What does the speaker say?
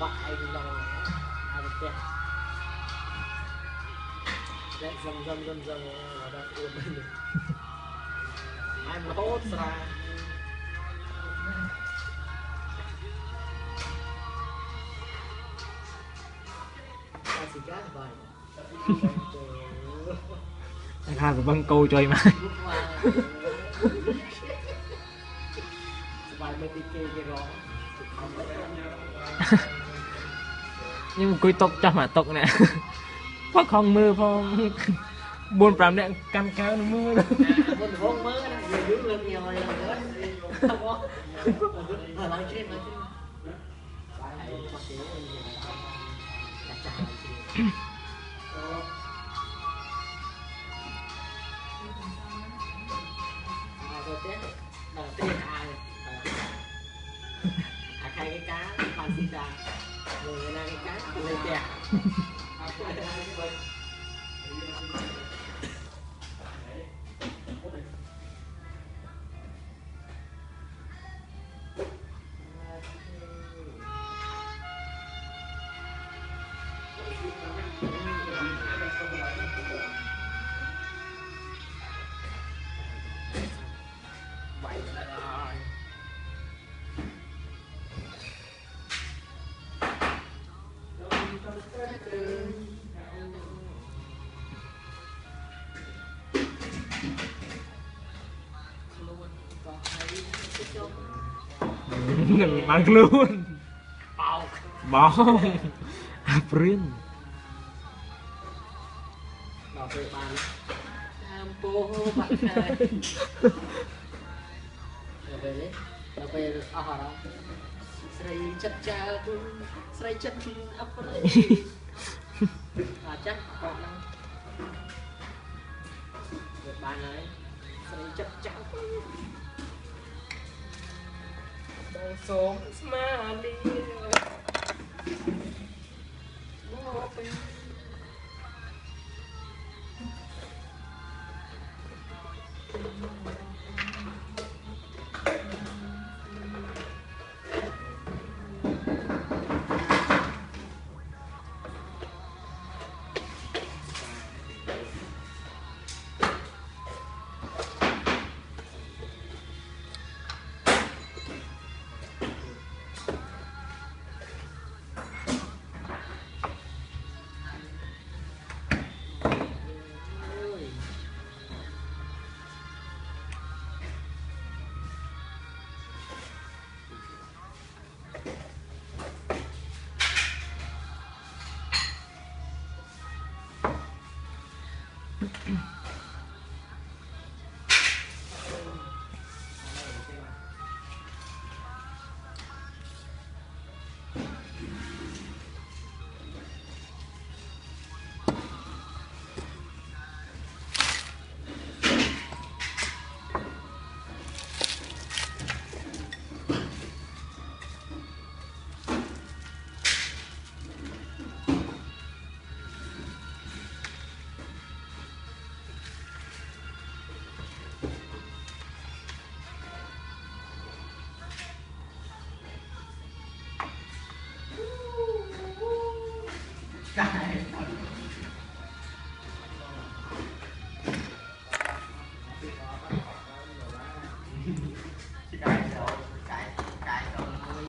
bại thì lòng lẽ ai được đẹp đấy dần dần dần dần là đã ưa mình ai mà tốt ra. Anh hai phải băng câu cho em ai Hãy subscribe nhưng mà cuối tục cho mà tục nè. Phát không mưa phong buồn phạm đạn căn cao nó mưa đâu à, buồn phong mưa nó dướng lên nhiều rồi không có nói chuyện nói chuyện. Đầu Asita. Mengenalkan penelitian. នឹងបានខ្លួនបោកបោកអាព្រិនដល់ពេលបានតាមពោបាក់ខែដល់ពេលអស់ហើយ ស្រីចិត្តចើគុណស្រីចិត្តអបរិយអាចាស់អត់ឡើងបានហើយស្រីចិត្តចើគុណបងសូមស្មាលីបងពេញ Mm-hmm. sky.